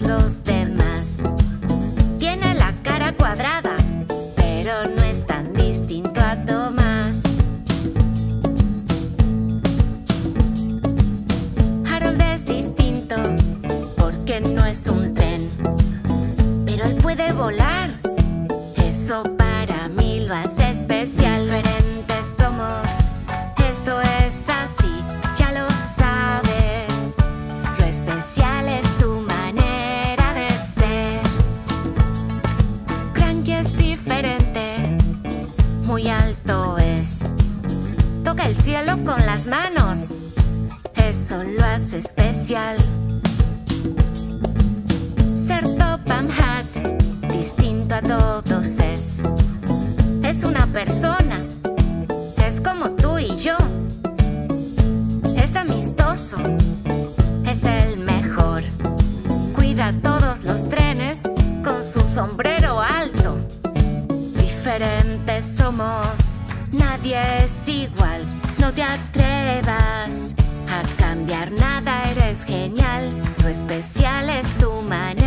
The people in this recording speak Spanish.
los demás. Tiene la cara cuadrada, pero no es tan distinto a Tomás. Harold es distinto porque no es un tren, pero él puede volar. Eso para diferente, muy alto es. Toca el cielo con las manos, eso lo hace especial. Ser Topham Hat, distinto a todos es. Es una persona, es como tú y yo. Es amistoso, es el mejor. Cuida todos los trenes con su sombrero alto. Diferentes somos, nadie es igual. No te atrevas a cambiar nada, eres genial. Lo especial es tu manera